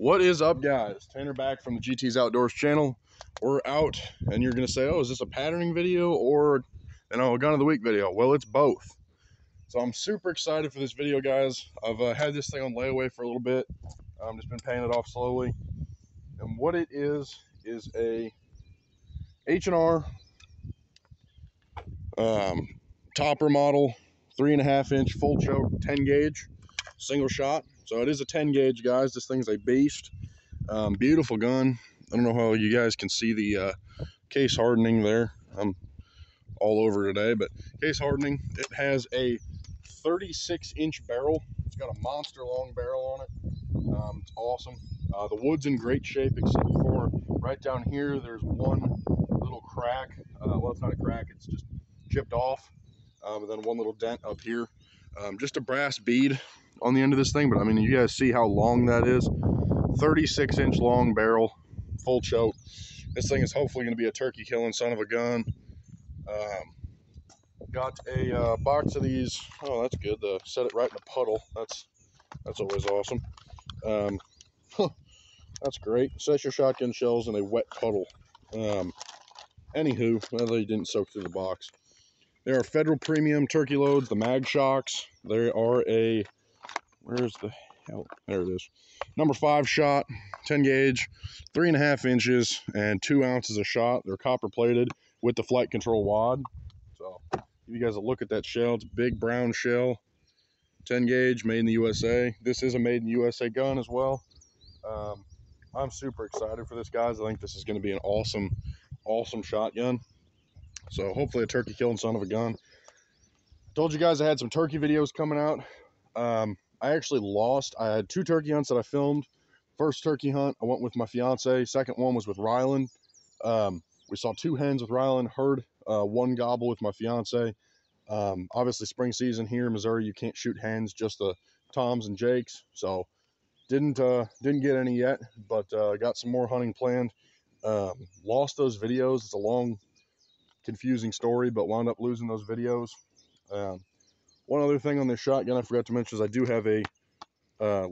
What is up, guys? Tanner back from the GT's Outdoors channel. We're out, and you're gonna say, "Oh, is this a patterning video or, you know, a gun of the week video?" Well, it's both. So I'm super excited for this video, guys. I've uh, had this thing on layaway for a little bit. I've just been paying it off slowly. And what it is is a H&R um, topper model, three and a half inch full choke, 10 gauge, single shot. So it is a 10 gauge, guys. This thing's a beast. Um, beautiful gun. I don't know how you guys can see the uh, case hardening there. I'm all over today, but case hardening. It has a 36 inch barrel. It's got a monster long barrel on it. Um, it's awesome. Uh, the wood's in great shape except for right down here, there's one little crack. Uh, well, it's not a crack, it's just chipped off. Um, and then one little dent up here. Um, just a brass bead on the end of this thing, but I mean, you guys see how long that is. 36 inch long barrel, full choke. This thing is hopefully going to be a turkey killing son of a gun. Um, got a uh, box of these. Oh, that's good. To set it right in a puddle. That's that's always awesome. Um, huh, that's great. Set your shotgun shells in a wet puddle. Um, anywho, well, they didn't soak through the box. There are Federal Premium turkey loads, the Mag-Shoks. There are a where's the hell? There it is. Number five shot, 10 gauge, three and a half inches, and two ounces of shot. They're copper plated with the flight control wad. So, give you guys a look at that shell. It's a big brown shell, 10 gauge, made in the USA. This is a made in USA gun as well. Um, I'm super excited for this, guys. I think this is going to be an awesome, awesome shotgun. So, hopefully, a turkey killing son of a gun. Told you guys I had some turkey videos coming out. Um, I actually lost. I had two turkey hunts that I filmed. First turkey hunt, I went with my fiance. Second one was with Rylan. Um, we saw two hens with Rylan, heard uh, one gobble with my fiance. Um, obviously, spring season here in Missouri, you can't shoot hens, just the toms and jakes. So, didn't uh, didn't get any yet, but uh, got some more hunting planned. Um, lost those videos. It's a long, confusing story, but wound up losing those videos. Um, one other thing on this shotgun I forgot to mention is I do have a uh,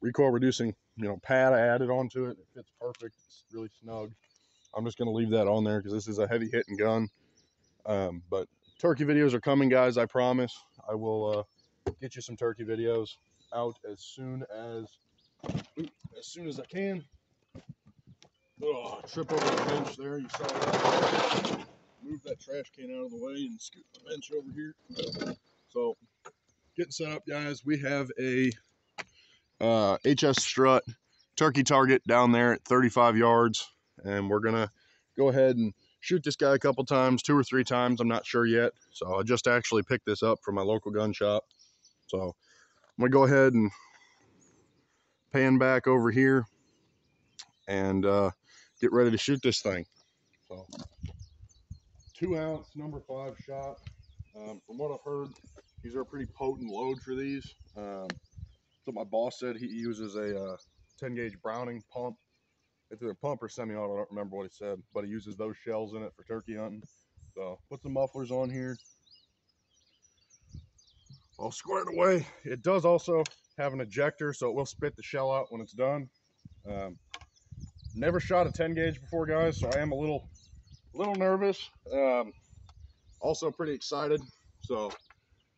recoil reducing, you know, pad I added onto it. It fits perfect. It's really snug. I'm just going to leave that on there because this is a heavy hitting gun. Um, but turkey videos are coming, guys. I promise. I will uh, get you some turkey videos out as soon as as soon as I can. Oh, trip over the bench there. You saw that. Move that trash can out of the way and scoot the bench over here. So, getting set up, guys. We have a uh, HS strut turkey target down there at 35 yards, and we're gonna go ahead and shoot this guy a couple times, two or three times. I'm not sure yet. So I just actually picked this up from my local gun shop. So I'm gonna go ahead and pan back over here and uh, get ready to shoot this thing. So two ounce number five shot. Um, from what I've heard, these are a pretty potent load for these. Um, so my boss said he uses a uh, 10 gauge Browning pump. It's either pump or semi-auto, I don't remember what he said, but he uses those shells in it for turkey hunting. So put some mufflers on here. All squared away. It does also have an ejector, so it will spit the shell out when it's done. Um, never shot a 10 gauge before, guys, so I am a little, little nervous. Um, also pretty excited. So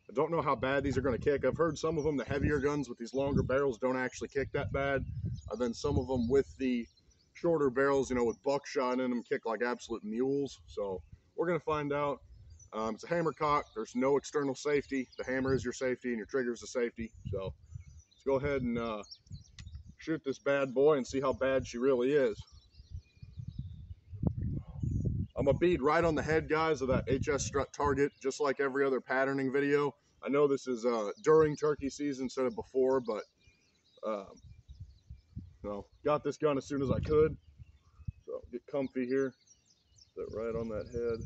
I don't know how bad these are going to kick. I've heard some of them, the heavier guns with these longer barrels, don't actually kick that bad. And then some of them with the shorter barrels, you know, with buckshot in them, kick like absolute mules. So we're going to find out. Um, it's a hammer cock. There's no external safety. The hammer is your safety and your trigger is the safety. So let's go ahead and uh, shoot this bad boy and see how bad she really is. I'm a bead right on the head, guys, of that HS strut target, just like every other patterning video. I know this is uh, during turkey season instead of before, but um, you know, got this gun as soon as I could. So get comfy here, sit right on that head.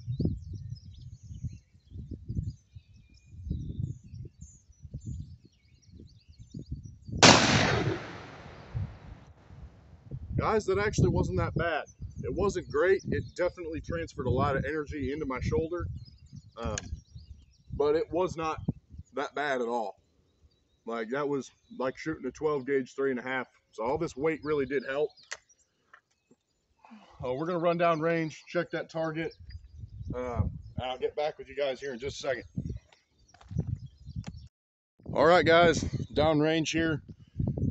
Guys, that actually wasn't that bad. It wasn't great. It definitely transferred a lot of energy into my shoulder, um, but it was not that bad at all. Like that was like shooting a 12 gauge three and a half. So all this weight really did help. Uh, we're gonna run down range, check that target. Um, I'll get back with you guys here in just a second. All right, guys, down range here.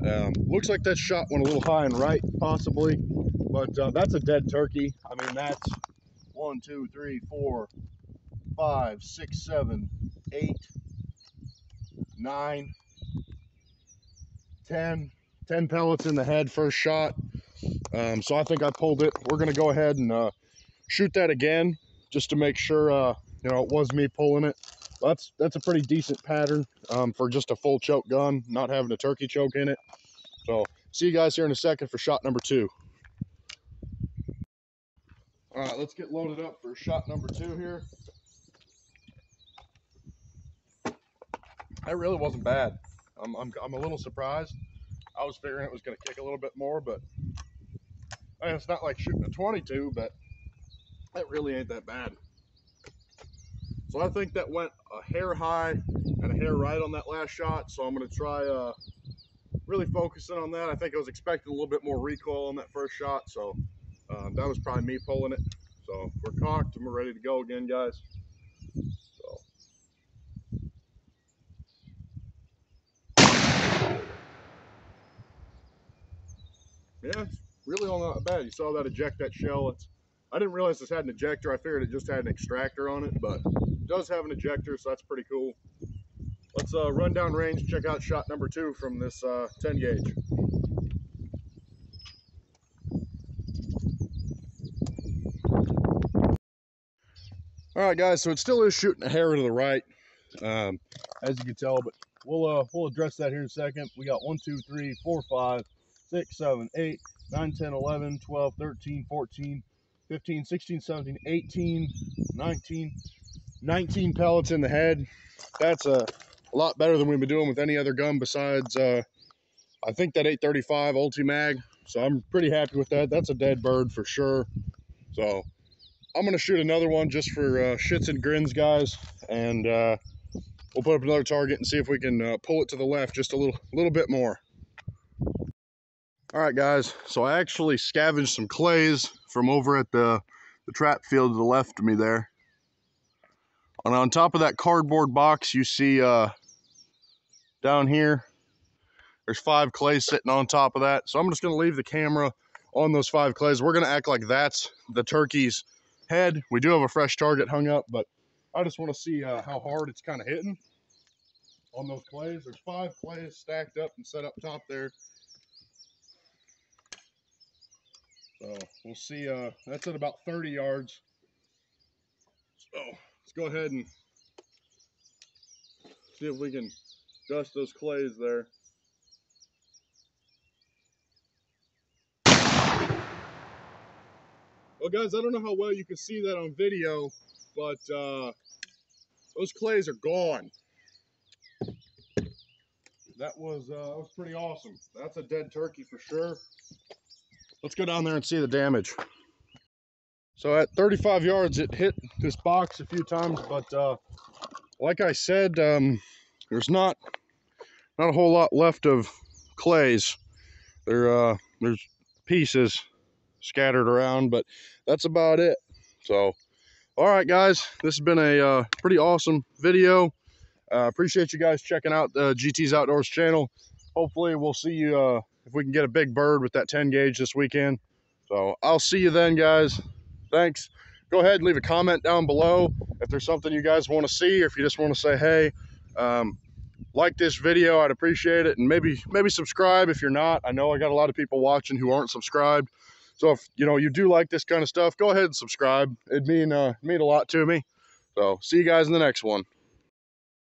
Um, looks like that shot went a little high and right, possibly, but uh, that's a dead turkey. I mean, that's one, two, three, four, five, six, seven, eight, nine, ten, ten pellets in the head first shot. Um, so I think I pulled it. We're gonna go ahead and uh, shoot that again just to make sure uh, you know it was me pulling it. That's that's a pretty decent pattern um, for just a full choke gun, not having a turkey choke in it. So see you guys here in a second for shot number two. All right, let's get loaded up for shot number two here. That really wasn't bad. I'm, I'm, I'm a little surprised. I was figuring it was going to kick a little bit more, but I mean, it's not like shooting a 22, but that really ain't that bad. So I think that went a hair high and a hair right on that last shot. So I'm going to try uh, really focusing on that. I think I was expecting a little bit more recoil on that first shot. So um, that was probably me pulling it. So we're cocked and we're ready to go again, guys. So. Yeah, it's really all not bad. You saw that eject that shell. It's, I didn't realize this had an ejector. I figured it just had an extractor on it, but it does have an ejector, so that's pretty cool. Let's uh, run down range, check out shot number two from this uh, 10 gauge. All right, guys, so it still is shooting a hair to the right, um, as you can tell, but we'll uh, we'll address that here in a second. We got 1, 2, 3, 4, 5, 6, 7, 8, 9, 10, 11, 12, 13, 14, 15, 16, 17, 18, 19, 19 pellets in the head. That's a, lot better than we've been doing with any other gun besides, uh, I think that 835 Ulti-Mag. So I'm pretty happy with that. That's a dead bird for sure. So I'm going to shoot another one just for uh, shits and grins, guys. And uh, we'll put up another target and see if we can uh, pull it to the left just a little, little bit more. All right, guys. So I actually scavenged some clays from over at the, the trap field to the left of me there. And on top of that cardboard box, you see uh, down here, there's five clays sitting on top of that. So I'm just going to leave the camera on those five clays. We're going to act like that's the turkey's head. We do have a fresh target hung up, but I just want to see uh, how hard it's kind of hitting on those clays. There's five clays stacked up and set up top there. So we'll see. Uh, that's at about 30 yards. So let's go ahead and see if we can dust those clays there. Well, guys, I don't know how well you can see that on video, but uh, those clays are gone. That was, uh, that was pretty awesome. That's a dead turkey for sure. Let's go down there and see the damage. So at 35 yards, it hit this box a few times, but uh, like I said, um, there's not not a whole lot left of clays. There, uh, there's pieces scattered around, but that's about it. So, all right, guys, this has been a uh, pretty awesome video. Uh, appreciate you guys checking out the GT's Outdoors channel. Hopefully, we'll see you uh, if we can get a big bird with that 10 gauge this weekend. So, I'll see you then, guys. Thanks. Go ahead and leave a comment down below if there's something you guys want to see or if you just want to say, hey, um, like this video, I'd appreciate it. And maybe maybe subscribe if you're not. I know I got a lot of people watching who aren't subscribed. So if you know you do like this kind of stuff, go ahead and subscribe. It'd mean uh, mean a lot to me. So see you guys in the next one.